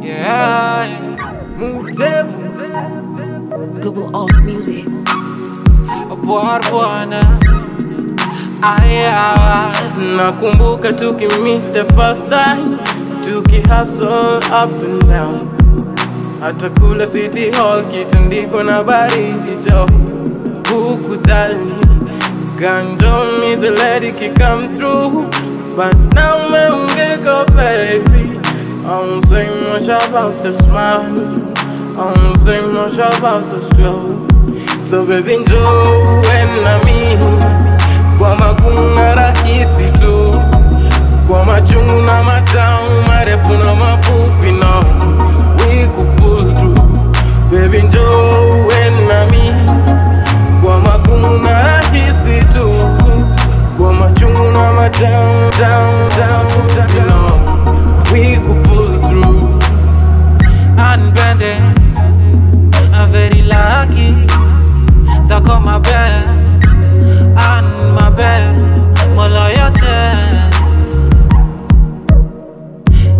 Yeah, Mutevu Global Art Music. Bwana Aya. Nakumbuka tukimit the first time. Tuki hustle up and down. Hata kula City Hall kitundiko na baridi jo. Hukutali Ganjo me the lady ki come through. But now meungeko I don't say much about the smile. I don't say much about the slow. So baby njoo na mimi Kwa makuna rahisi tu. Kwa machungu na matamu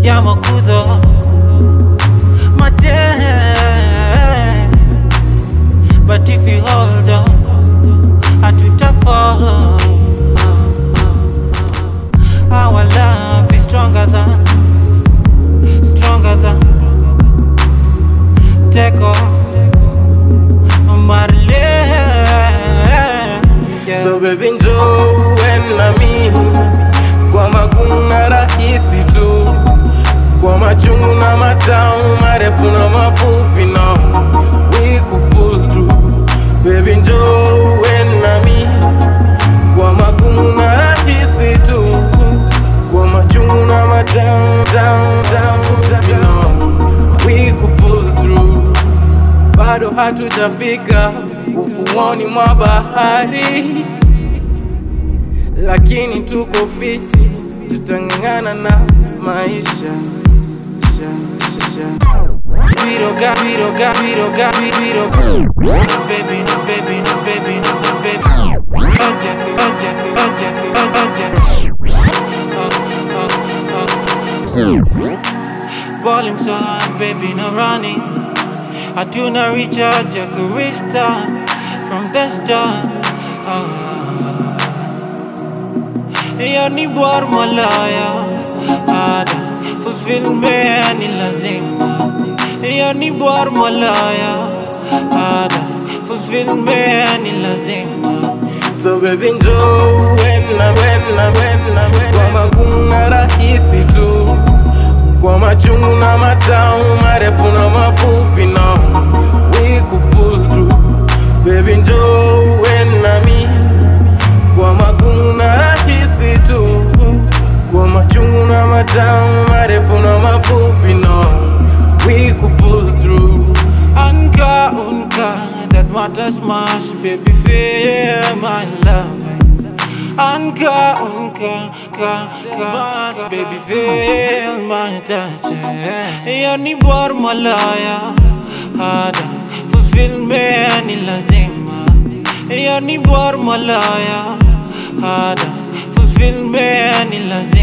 Yamakudo, makudho day. But if you hold on, hatutafall. Our love is stronger than, stronger than. Take off. So baby njoo na mimi Kwa makuna rahisi tu na matamu marefu na mafupi We could pull through. Baby njoo na Kwa makuna rahisi tu Kwa machungu na matamu We could pull through. Bado hatujafika. Ufuoni mwa bahari, lakini tuko fiti, tutang'ang'ana na maisha. Sha, sha, sha. Got, we, we don't No baby, no baby, no baby, no, no baby. Oh Jack, oh Jack, oh Jack, oh, oh Jack Oh, oh, oh Balling so hard, baby, no running. I do not reach out, Jack, a reach down From the start oh. Yani bwar malaya Ada Fulfill me ni lazima Yani bwar malaya. Ada fulfillment me ni lazima. So baby njoo wena wena wena wena. Kwa makuna rahisi tu. Kwa machungu na matamu marefu na mafupi no. We could pull through. Baby njoo Feel my love Anka unka ka ka Baby feel my touch Yani bwar malaya Hada Fulfill me ni lazima Yani bwar malaya Hada Fulfill me ni lazima